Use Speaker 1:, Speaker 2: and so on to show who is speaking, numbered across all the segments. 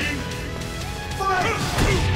Speaker 1: Ready? Fight!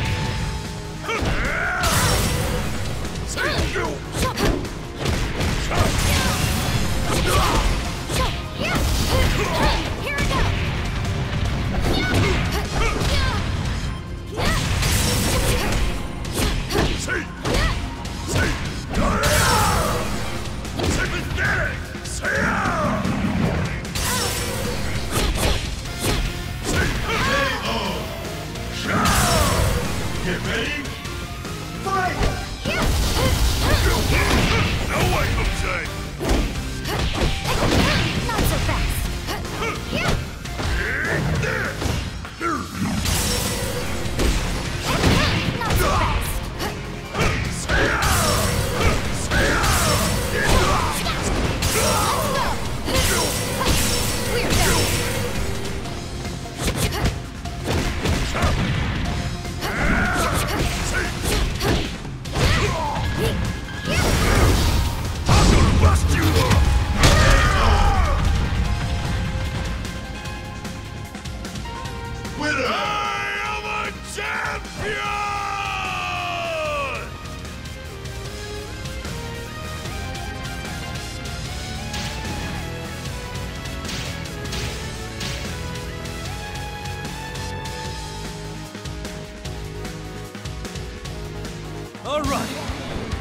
Speaker 1: All right,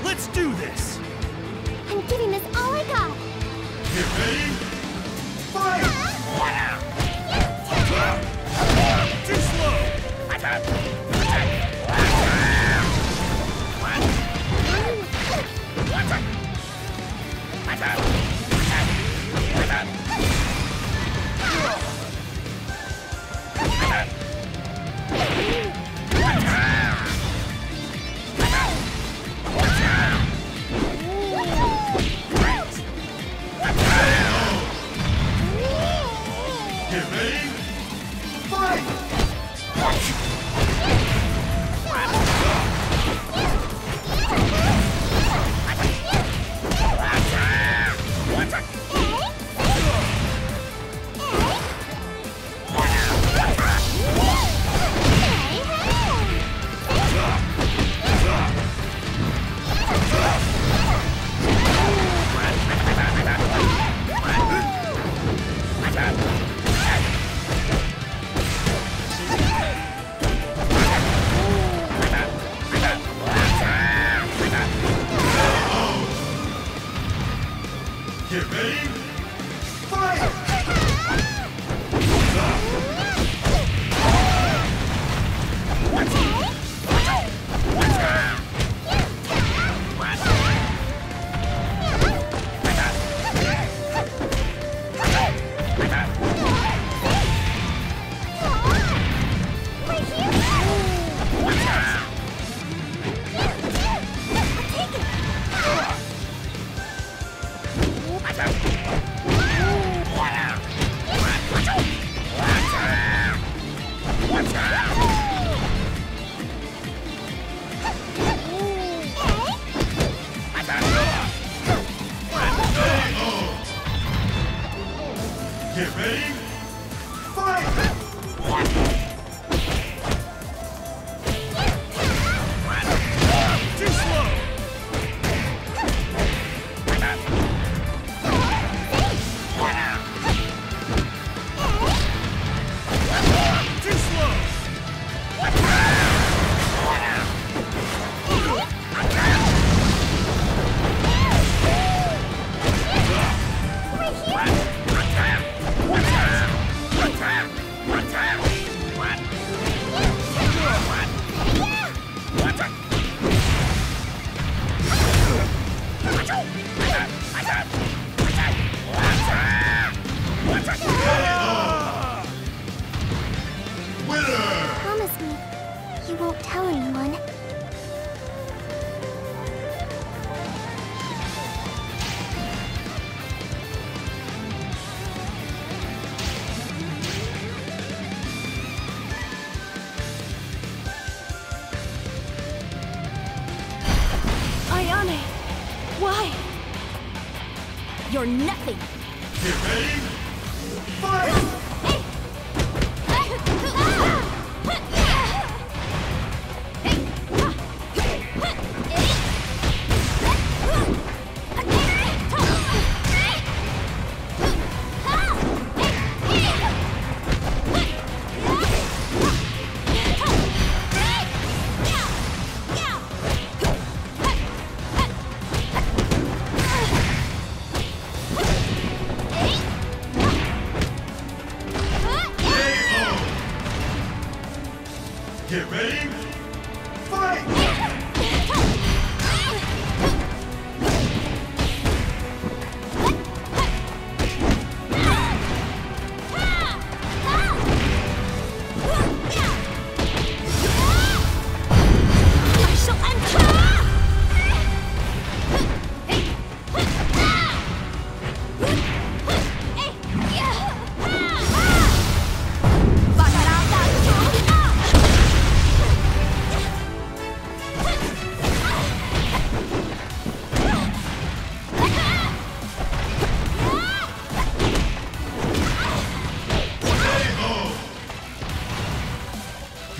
Speaker 1: let's do this.
Speaker 2: I'm giving this all I got. Get ready, fire! Ah! Too
Speaker 1: slow.
Speaker 2: Ready.
Speaker 3: You're nothing! Get ready.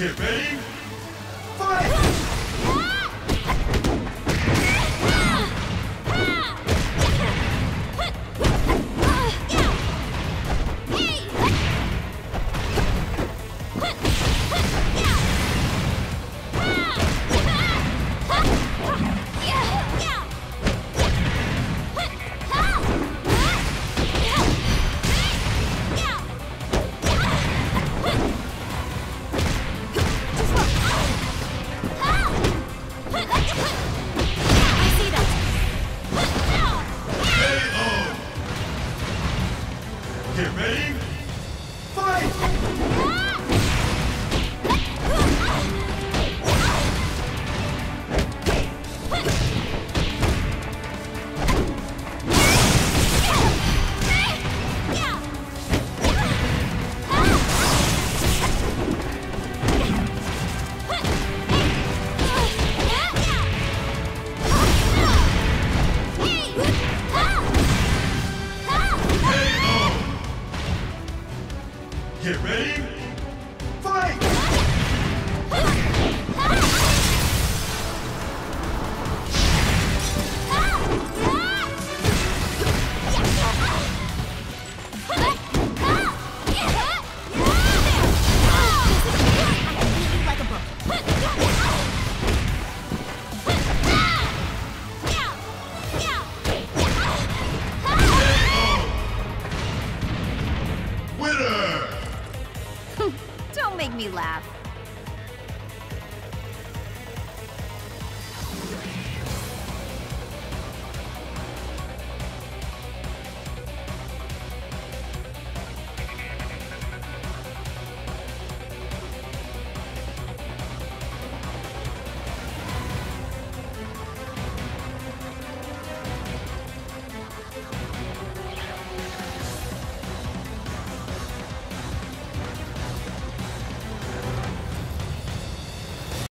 Speaker 3: Get ready. Get ready. Make me laugh.